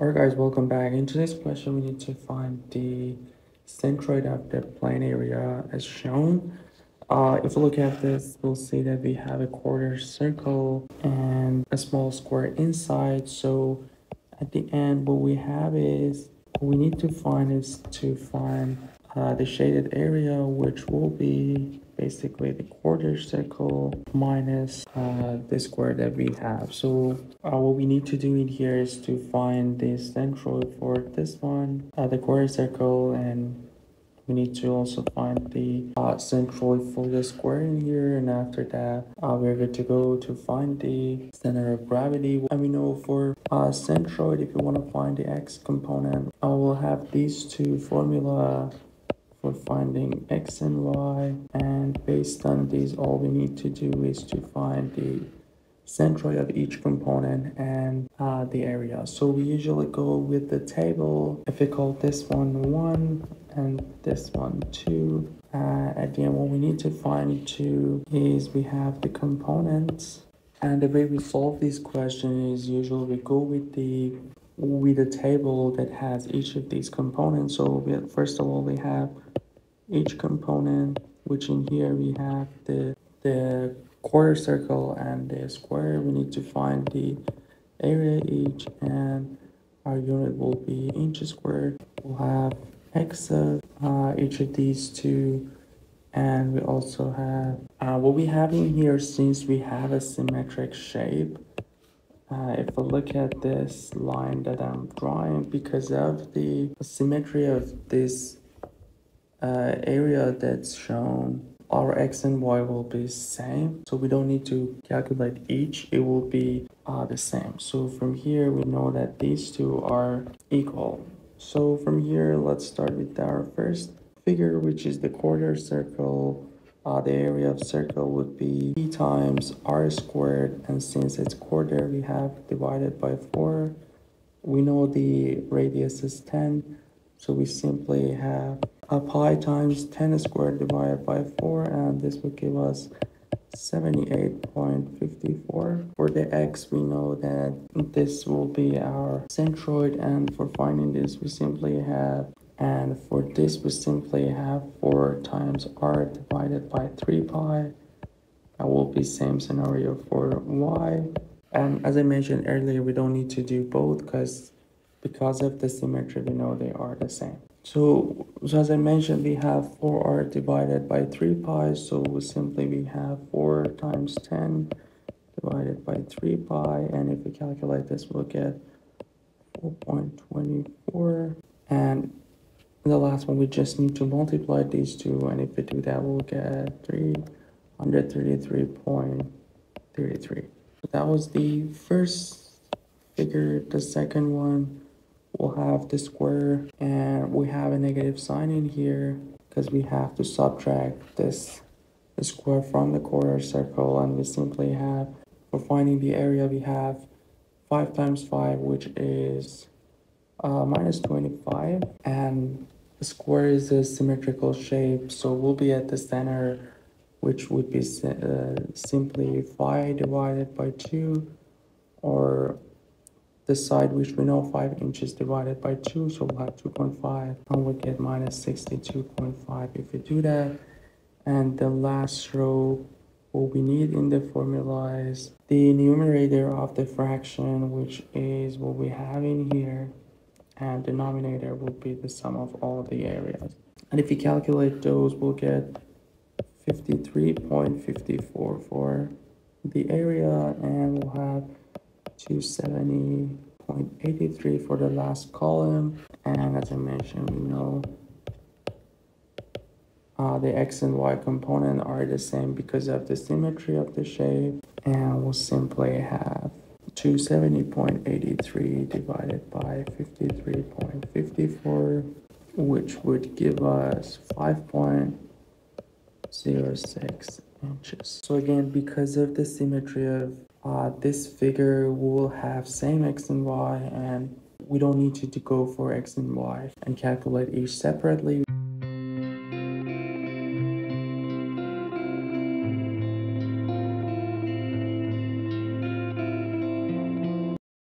Alright guys, welcome back. In today's question, we need to find the centroid of the plane area as shown. Uh, if we look at this, we'll see that we have a quarter circle and a small square inside. So at the end, what we have is, we need to find is to find uh, the shaded area, which will be basically the quarter circle minus uh, the square that we have. So uh, what we need to do in here is to find the centroid for this one, uh, the quarter circle, and we need to also find the uh, centroid for the square in here. And after that uh, we're good to go to find the center of gravity. And we know for uh, centroid if you want to find the x component. I will have these two formula for finding x and y and based on these all we need to do is to find the centroid of each component and uh, the area. So we usually go with the table. If we call this one 1 and this one 2 uh, at the end what we need to find two is we have the components. And the way we solve this question is usually we go with the with a table that has each of these components. So we, first of all, we have each component, which in here we have the, the quarter circle and the square. We need to find the area each and our unit will be inches squared. We'll have of uh, each of these two and we also have uh, what we have in here since we have a symmetric shape uh, if I look at this line that I'm drawing, because of the symmetry of this uh, area that's shown, our x and y will be same. So we don't need to calculate each, it will be uh, the same. So from here, we know that these two are equal. So from here, let's start with our first figure, which is the quarter circle uh, the area of circle would be p times r squared and since it's quarter we have divided by 4 we know the radius is 10 so we simply have a pi times 10 squared divided by 4 and this would give us 78.54 for the x we know that this will be our centroid and for finding this we simply have and for this, we simply have 4 times r divided by 3 pi. That will be same scenario for y. And as I mentioned earlier, we don't need to do both because because of the symmetry, we know they are the same. So, so as I mentioned, we have 4r divided by 3 pi. So we simply we have 4 times 10 divided by 3 pi. And if we calculate this, we'll get 4.24. And the last one, we just need to multiply these two, and if we do that, we'll get 333.33. So that was the first figure. The second one, we'll have the square, and we have a negative sign in here because we have to subtract this the square from the quarter circle, and we simply have, for finding the area, we have 5 times 5, which is uh, minus 25, and the square is a symmetrical shape, so we'll be at the center, which would be uh, simply phi divided by 2, or the side which we know 5 inches divided by 2, so we'll have 2.5, and we get minus 62.5 if we do that. And the last row, what we need in the formula is the numerator of the fraction, which is what we have in here and denominator will be the sum of all the areas. And if you calculate those, we'll get 53.54 for the area and we'll have 270.83 for the last column. And as I mentioned, we know uh, the x and y component are the same because of the symmetry of the shape. And we'll simply have 270.83 divided by 53.54, which would give us 5.06 inches. So again, because of the symmetry of uh, this figure, will have same x and y, and we don't need to, to go for x and y and calculate each separately.